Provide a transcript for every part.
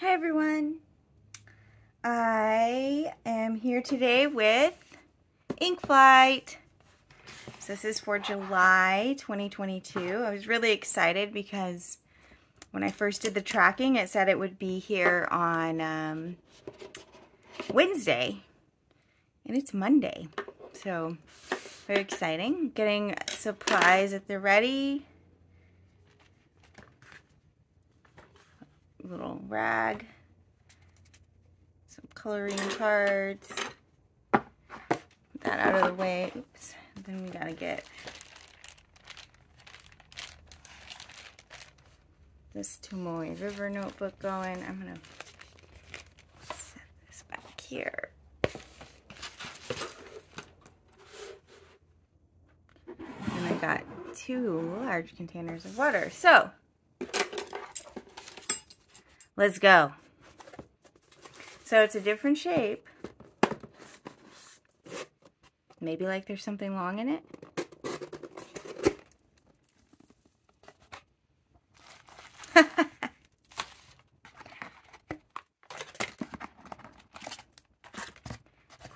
Hi everyone. I am here today with Ink Flight. So this is for July 2022. I was really excited because when I first did the tracking, it said it would be here on um, Wednesday. And it's Monday. So very exciting. Getting supplies if they're ready. Little rag. Some coloring cards. Put that out of the way. Oops. Then we gotta get this Tomoe River notebook going. I'm gonna set this back here. And I got two large containers of water. So, let's go. So it's a different shape. Maybe like there's something long in it.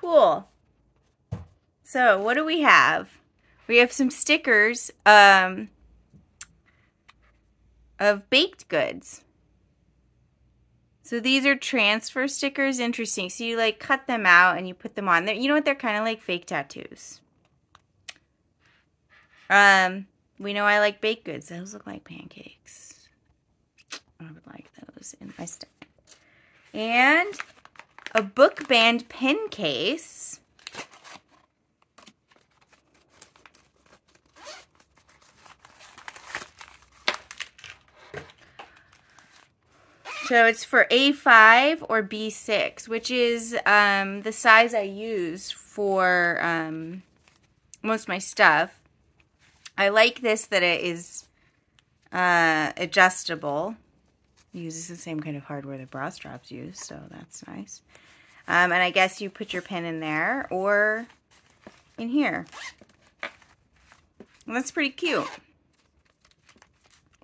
cool. So what do we have? We have some stickers um, of baked goods. So these are transfer stickers. Interesting. So you like cut them out and you put them on there. You know what? They're kind of like fake tattoos. Um, we know I like baked goods. Those look like pancakes. I would like those in my stack. And a book band pen case. So it's for A5 or B6, which is um, the size I use for um, most of my stuff. I like this that it is uh, adjustable. It uses the same kind of hardware that bra straps use, so that's nice. Um, and I guess you put your pen in there or in here. And that's pretty cute.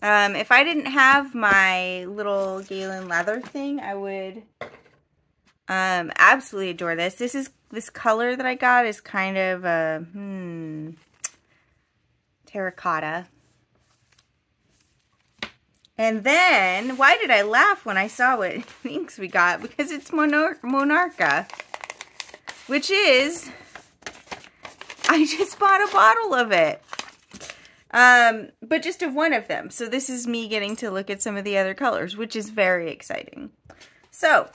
Um, if I didn't have my little Galen leather thing, I would um, absolutely adore this. This is this color that I got is kind of a hmm, terracotta. And then, why did I laugh when I saw what inks we got? Because it's Monar Monarca, which is, I just bought a bottle of it. Um, but just of one of them. So this is me getting to look at some of the other colors, which is very exciting. So,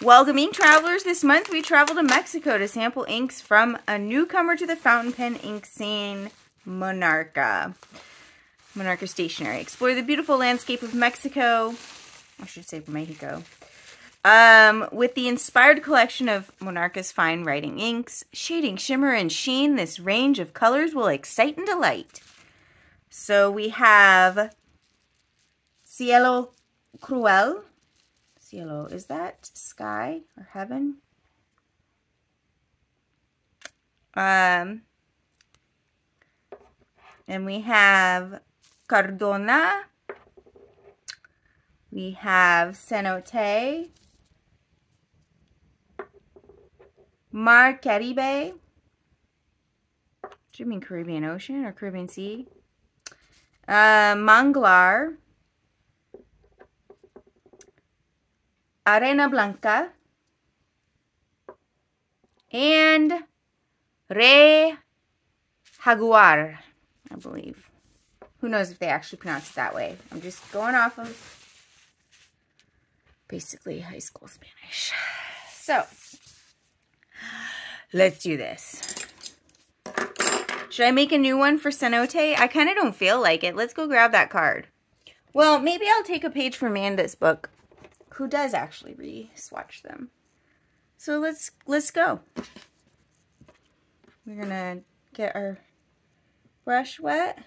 welcoming travelers this month, we travel to Mexico to sample inks from a newcomer to the fountain pen ink scene, Monarca. Monarca Stationery. Explore the beautiful landscape of Mexico. I should say Mexico. Um, with the inspired collection of Monarca's fine writing inks, shading shimmer and sheen, this range of colors will excite and delight. So we have Cielo Cruel. Cielo, is that sky or heaven? Um, and we have Cardona. We have Cenote. Mar Caribe. you mean Caribbean Ocean or Caribbean Sea. Uh, Manglar. Arena Blanca. And Rey Jaguar, I believe. Who knows if they actually pronounce it that way. I'm just going off of basically high school Spanish. So, let's do this. Should I make a new one for cenote? I kind of don't feel like it. Let's go grab that card. Well, maybe I'll take a page from Amanda's book, who does actually re-swatch them. So let's let's go. We're gonna get our brush wet.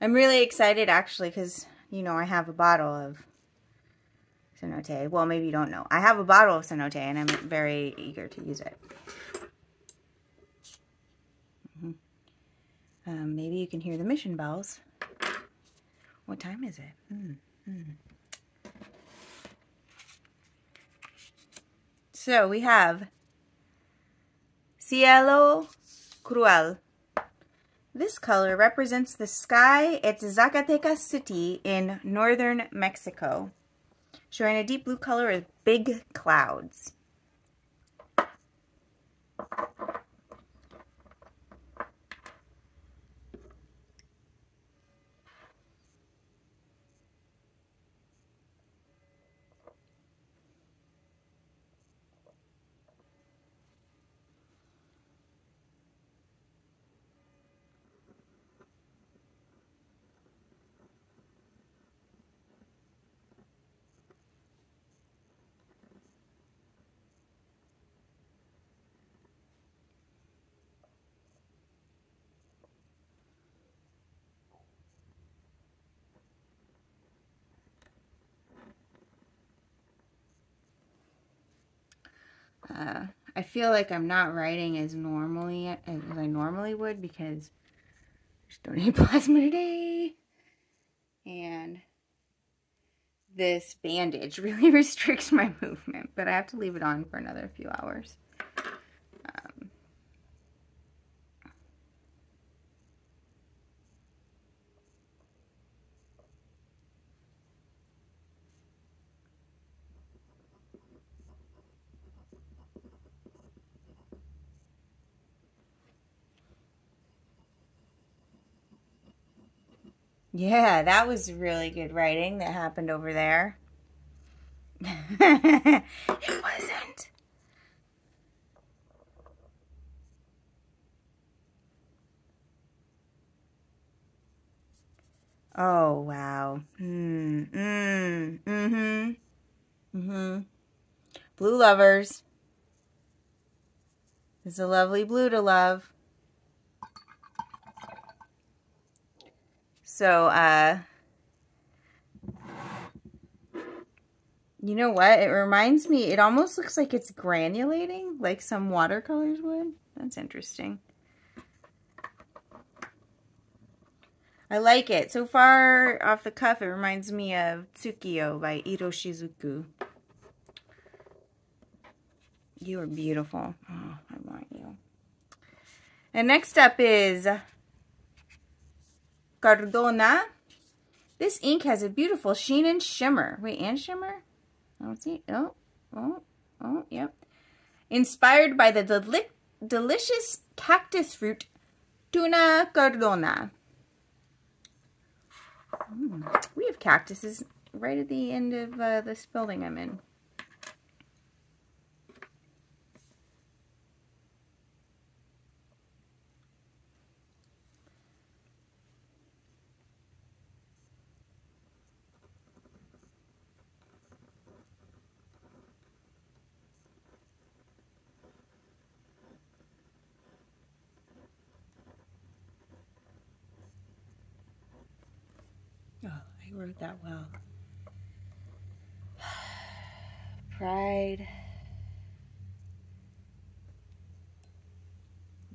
I'm really excited actually because, you know, I have a bottle of cenote. Well, maybe you don't know. I have a bottle of cenote and I'm very eager to use it. Mm -hmm. um, maybe you can hear the mission bells. What time is it? Mm. So we have Cielo Cruel. This color represents the sky at Zacatecas City in northern Mexico, showing a deep blue color with big clouds. Uh, I feel like I'm not writing as normally as I normally would because I just donate plasma today. And this bandage really restricts my movement, but I have to leave it on for another few hours. Yeah, that was really good writing that happened over there. it wasn't. Oh, wow. Mm, mm, mm-hmm. Mm-hmm. Blue lovers. It's a lovely blue to love. So, uh, you know what? It reminds me, it almost looks like it's granulating, like some watercolors would. That's interesting. I like it. So far off the cuff, it reminds me of Tsukiyo by Iroshizuku. You are beautiful. Oh, I want you. And next up is Cardona. This ink has a beautiful sheen and shimmer. Wait, and shimmer? I don't see. Oh, oh, oh, yep. Inspired by the deli delicious cactus fruit, Tuna Cardona. Mm, we have cactuses right at the end of uh, this building I'm in. Wrote that well. Pride.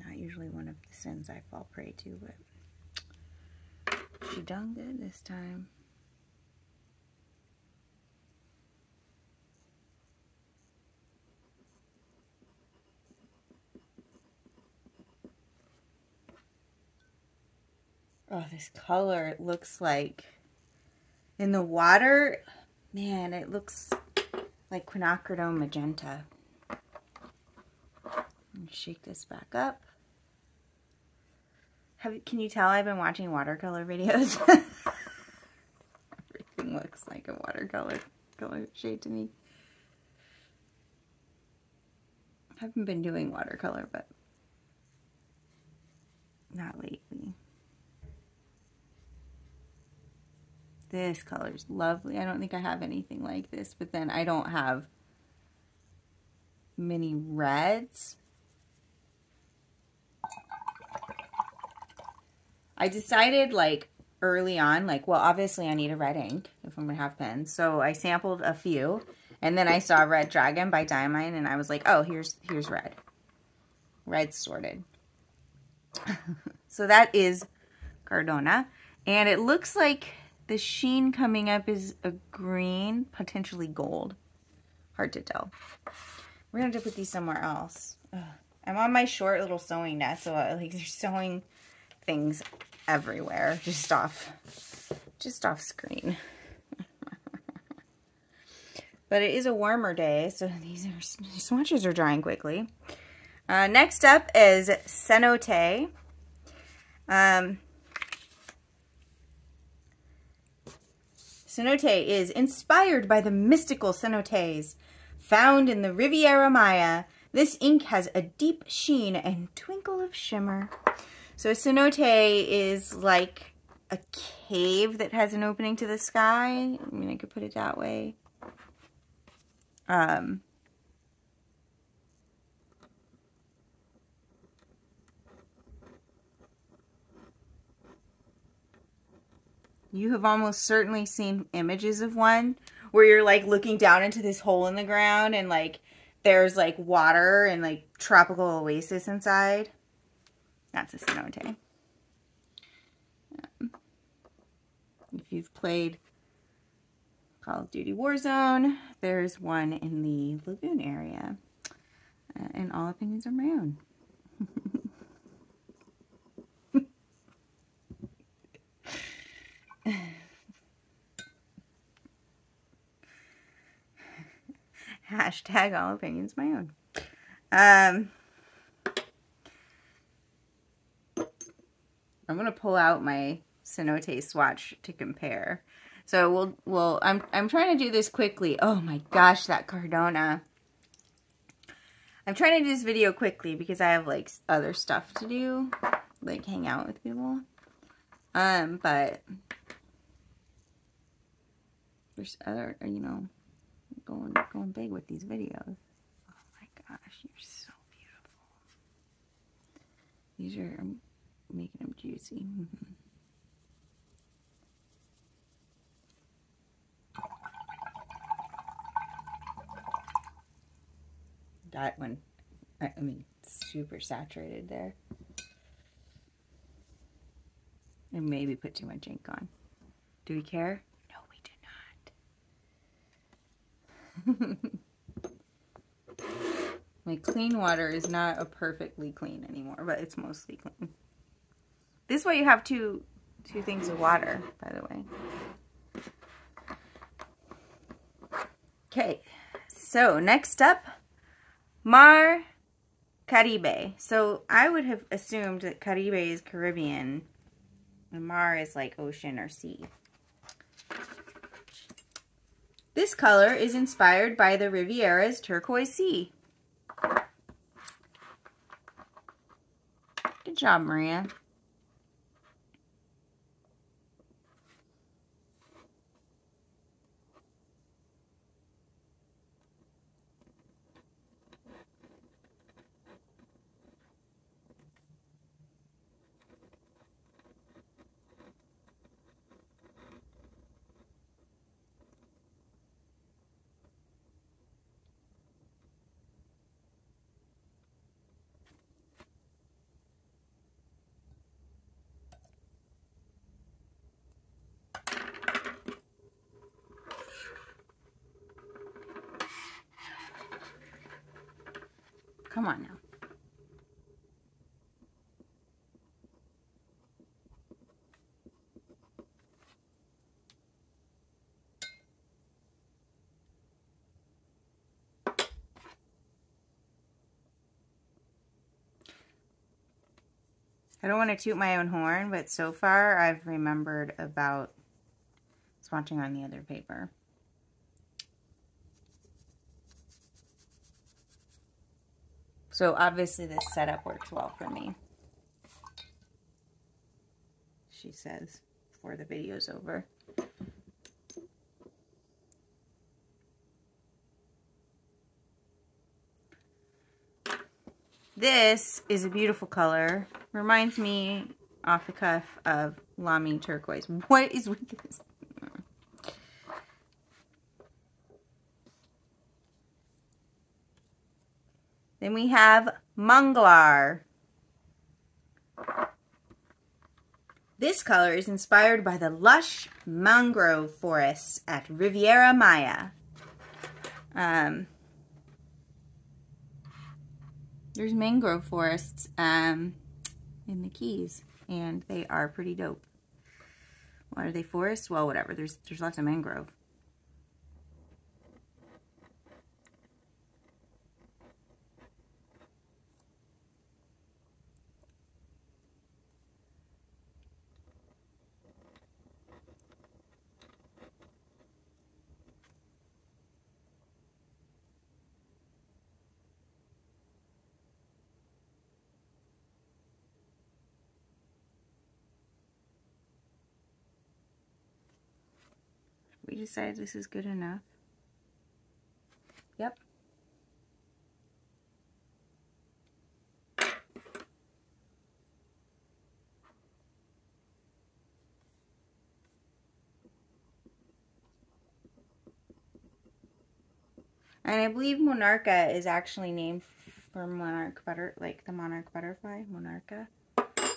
Not usually one of the sins I fall prey to, but she done good this time. Oh, this color, it looks like in the water, man, it looks like quinacridone magenta. shake this back up. Have, can you tell I've been watching watercolor videos? Everything looks like a watercolor color shade to me. I haven't been doing watercolor, but not lately. This color is lovely. I don't think I have anything like this, but then I don't have many reds. I decided like early on, like, well, obviously I need a red ink if I'm going to have pens. So I sampled a few and then I saw Red Dragon by Diamine and I was like, oh, here's, here's red. Red sorted. so that is Cardona. And it looks like the sheen coming up is a green, potentially gold. Hard to tell. We're going to put these somewhere else. Ugh. I'm on my short little sewing net, so uh, like there's sewing things everywhere, just off, just off screen. but it is a warmer day, so these are swatches are drying quickly. Uh, next up is Cenote. Um, Cenote is inspired by the mystical cenotes found in the Riviera Maya. This ink has a deep sheen and twinkle of shimmer. So a cenote is like a cave that has an opening to the sky. I mean, I could put it that way. Um, you have almost certainly seen images of one where you're like looking down into this hole in the ground and like there's like water and like tropical oasis inside. That's a cenote. Um, if you've played Call of Duty Warzone, there's one in the lagoon area. Uh, and all opinions are my own. Hashtag all opinions my own. Um, I'm going to pull out my cenote swatch to compare. So we'll, we'll, I'm, I'm trying to do this quickly. Oh my gosh, that Cardona. I'm trying to do this video quickly because I have like other stuff to do, like hang out with people. Um, but there's other, uh, you know, going going big with these videos. Oh my gosh, you're so beautiful. These are I'm making them juicy. Mm-hmm. that one, I, I mean, super saturated there. And maybe put too much ink on. Do we care? My clean water is not a perfectly clean anymore, but it's mostly clean. This way you have two two things of water, by the way. Okay, so next up, Mar Caribe. So I would have assumed that Caribe is Caribbean and Mar is like ocean or sea. This color is inspired by the Riviera's turquoise sea. Good job, Maria. Come on now. I don't want to toot my own horn, but so far I've remembered about swatching on the other paper. So obviously this setup works well for me. She says before the video's over. This is a beautiful color. Reminds me off the cuff of Lamy Turquoise. What is with this? Then we have Manglar. This color is inspired by the lush mangrove forests at Riviera Maya. Um, there's mangrove forests um, in the Keys, and they are pretty dope. What are they forests? Well, whatever. There's there's lots of mangrove. We decided this is good enough. Yep. And I believe Monarca is actually named for monarch butter, like the monarch butterfly, Monarca.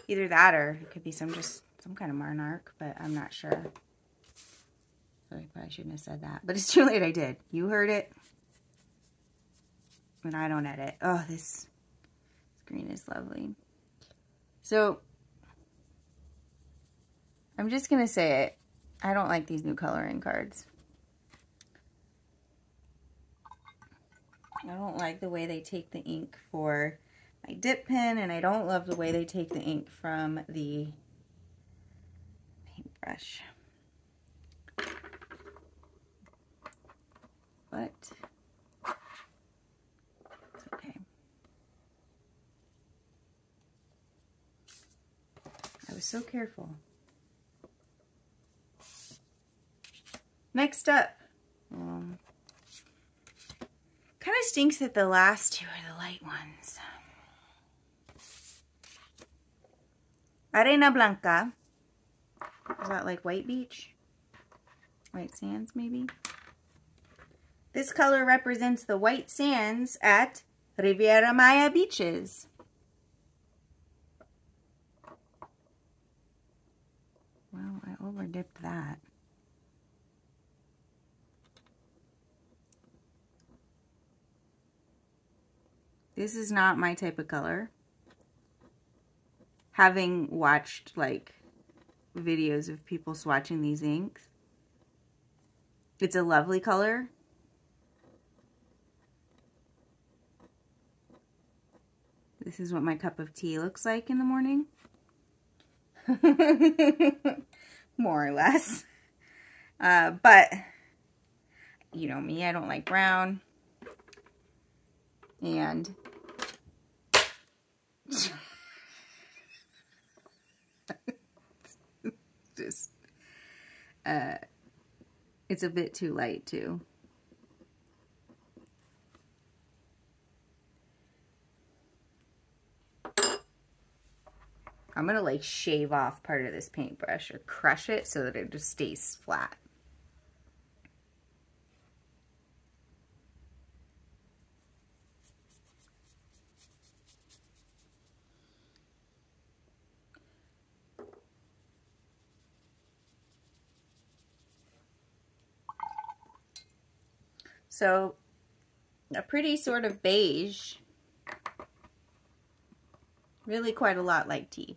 Either that or it could be some just some kind of monarch, but I'm not sure. I probably shouldn't have said that, but it's too late. I did. You heard it. And I don't edit. Oh, this screen is lovely. So, I'm just going to say it. I don't like these new coloring cards. I don't like the way they take the ink for my dip pen, and I don't love the way they take the ink from the paintbrush. But it's okay. I was so careful. Next up, um, kind of stinks that the last two are the light ones. Arena Blanca. Is that like White Beach? White Sands, maybe? This color represents the white sands at Riviera Maya beaches. Well, I overdipped that. This is not my type of color. Having watched like videos of people swatching these inks, it's a lovely color. This is what my cup of tea looks like in the morning. More or less. Uh, but, you know me, I don't like brown. And just, uh, it's a bit too light too. I'm going to like shave off part of this paintbrush or crush it so that it just stays flat. So a pretty sort of beige, really quite a lot like tea.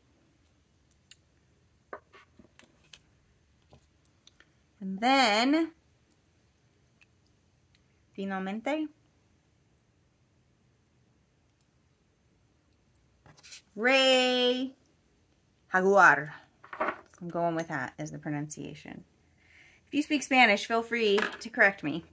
And then, finalmente, Rey Jaguar. I'm going with that as the pronunciation. If you speak Spanish, feel free to correct me.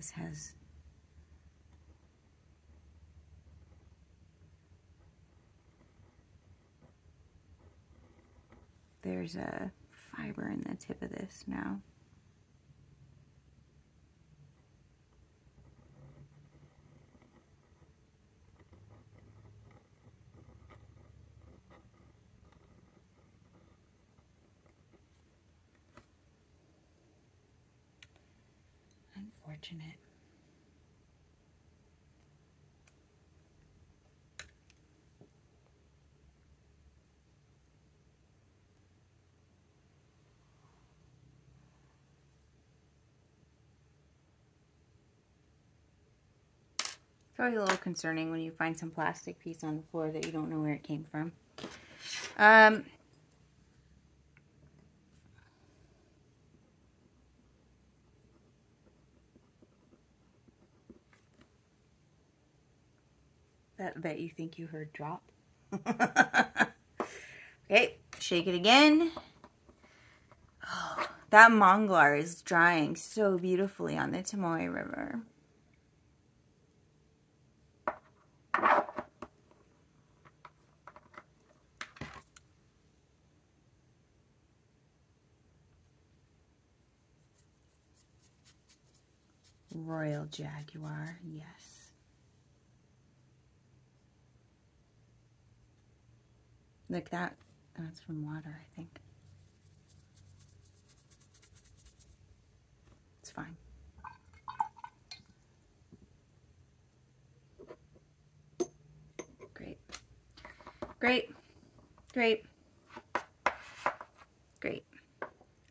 This has there's a fiber in the tip of this now. Stretching it. always a little concerning when you find some plastic piece on the floor that you don't know where it came from. Um, that bet you think you heard drop. okay, shake it again. Oh, that manglar is drying so beautifully on the Tomoe River. Royal Jaguar, yes. Look, that, that's from water, I think. It's fine. Great. Great. Great. Great.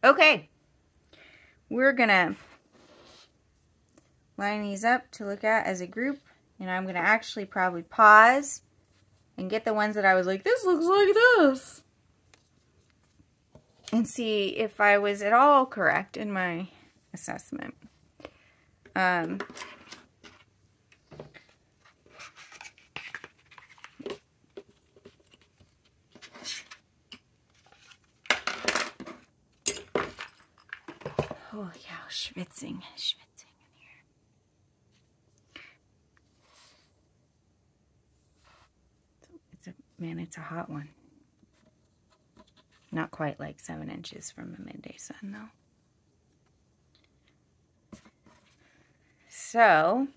Okay. We're gonna line these up to look at as a group. And I'm going to actually probably pause and get the ones that I was like, this looks like this. And see if I was at all correct in my assessment. Um, oh yeah, schwitzing, schwitzing. Man, it's a hot one. Not quite like seven inches from a midday sun, though. So,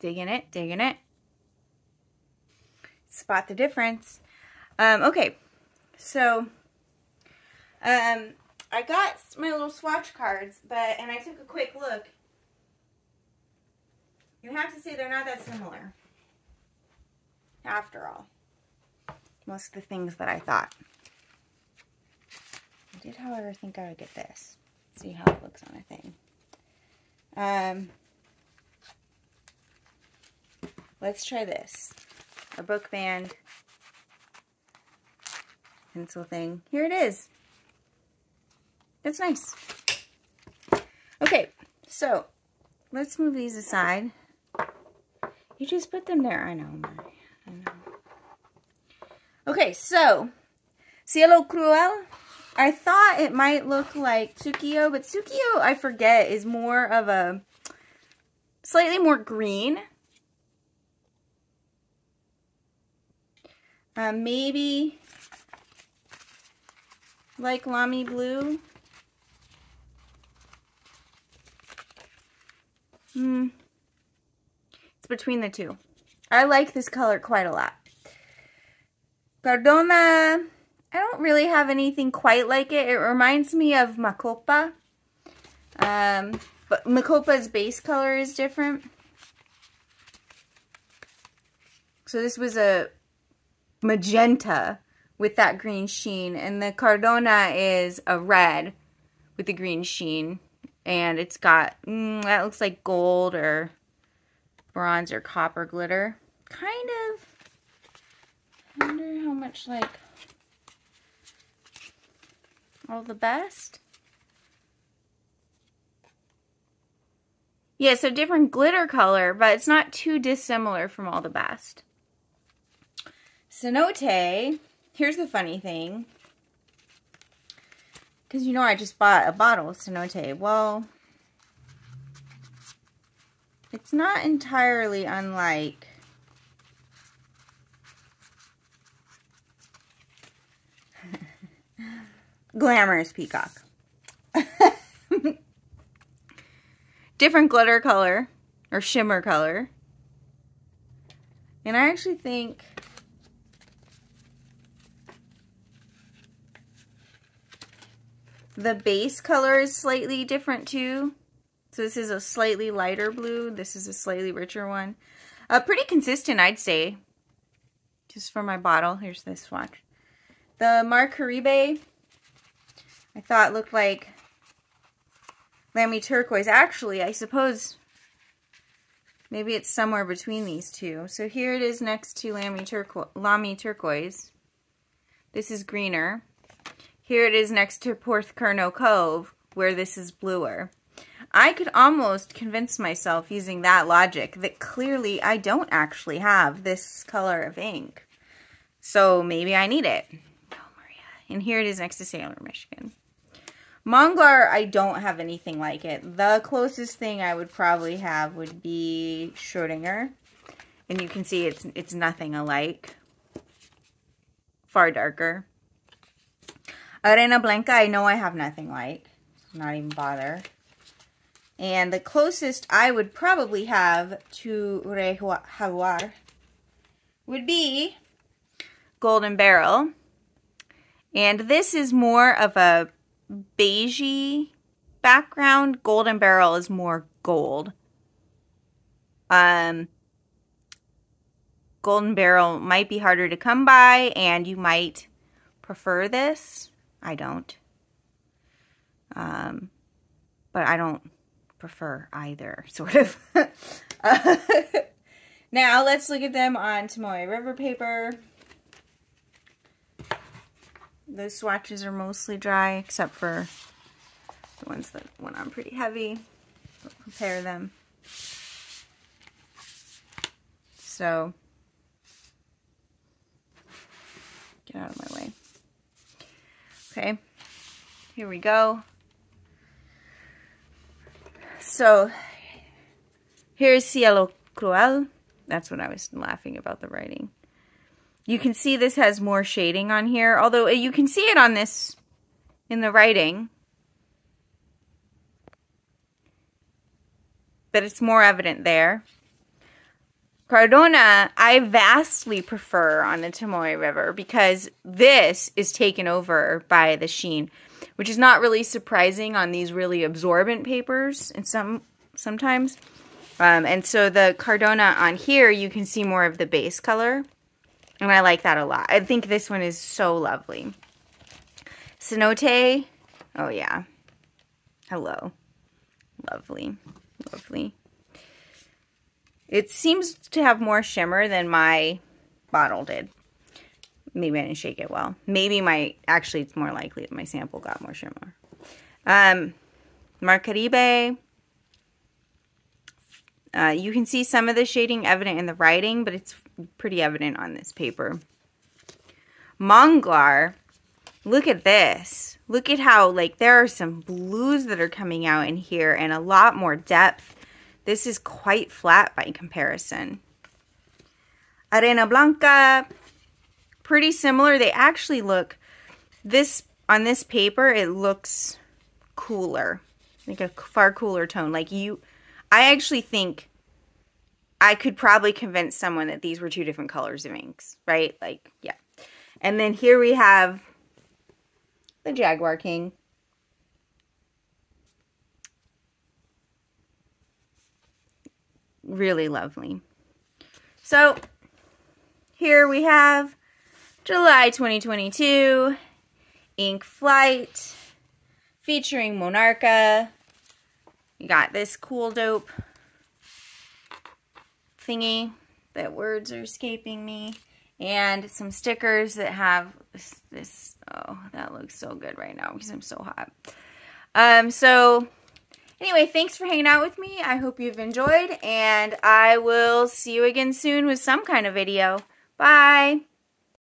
digging it, digging it. Spot the difference. Um, okay, so um, I got my little swatch cards, but, and I took a quick look. You have to say they're not that similar. After all. Most of the things that I thought. I did, however, think I would get this. See how it looks on a thing. Um, let's try this. A book band pencil thing. Here it is. That's nice. Okay, so let's move these aside. You just put them there. I know, I know. Okay, so Cielo Cruel. I thought it might look like Tsukiyo, but Tsukiyo, I forget, is more of a slightly more green. Uh, maybe like Lamy Blue. Hmm. It's between the two. I like this color quite a lot. Cardona, I don't really have anything quite like it. It reminds me of Macopa. Um, but Macopa's base color is different. So this was a magenta with that green sheen. And the Cardona is a red with the green sheen. And it's got, mm, that looks like gold or bronze or copper glitter. Kind of, I wonder how much like all the best. Yeah, so different glitter color, but it's not too dissimilar from all the best. Cenote, here's the funny thing. Because you know I just bought a bottle of Cenote. Well, it's not entirely unlike Glamorous Peacock. Different glitter color or shimmer color. And I actually think The base color is slightly different too. So this is a slightly lighter blue. This is a slightly richer one. Uh, pretty consistent, I'd say. Just for my bottle. Here's this swatch. The Mar Caribe, I thought looked like Lamy Turquoise. Actually, I suppose maybe it's somewhere between these two. So here it is next to Lamy, Turqu Turquoise. This is greener. Here it is next to Porthcurno Cove, where this is bluer. I could almost convince myself using that logic that clearly I don't actually have this color of ink. So maybe I need it. Oh, Maria. And here it is next to Salem, Michigan. Manglar, I don't have anything like it. The closest thing I would probably have would be Schrodinger. And you can see it's it's nothing alike. Far darker. Arena Blanca, I know I have nothing like. Not even bother. And the closest I would probably have to Rey Jaguar would be Golden Barrel. And this is more of a beigey background. Golden Barrel is more gold. Um, Golden Barrel might be harder to come by and you might prefer this. I don't. Um, but I don't prefer either, sort of. uh, now, let's look at them on Tomoe River paper. Those swatches are mostly dry, except for the ones that went on pretty heavy. We'll prepare them. So, get out of my way. Okay, here we go. So here's Cielo Cruel. That's what I was laughing about the writing. You can see this has more shading on here, although uh, you can see it on this in the writing. But it's more evident there. Cardona, I vastly prefer on the Tomoe River because this is taken over by the sheen which is not really surprising on these really absorbent papers and some sometimes. Um, and so the Cardona on here, you can see more of the base color. And I like that a lot. I think this one is so lovely. Cenote. Oh, yeah. Hello. Lovely. Lovely. It seems to have more shimmer than my bottle did. Maybe I didn't shake it well. Maybe my, actually it's more likely that my sample got more shimmer. Um, Mar Caribe. Uh, you can see some of the shading evident in the writing, but it's pretty evident on this paper. Manglar, look at this. Look at how, like, there are some blues that are coming out in here and a lot more depth. This is quite flat by comparison. Arena Blanca, pretty similar. They actually look, this on this paper, it looks cooler. Like a far cooler tone. Like you, I actually think I could probably convince someone that these were two different colors of inks, right? Like, yeah. And then here we have the Jaguar King. Really lovely. So, here we have July 2022, Ink Flight, featuring Monarca. You got this cool dope thingy that words are escaping me. And some stickers that have this, this, oh, that looks so good right now because I'm so hot. Um, so, anyway, thanks for hanging out with me. I hope you've enjoyed, and I will see you again soon with some kind of video. Bye!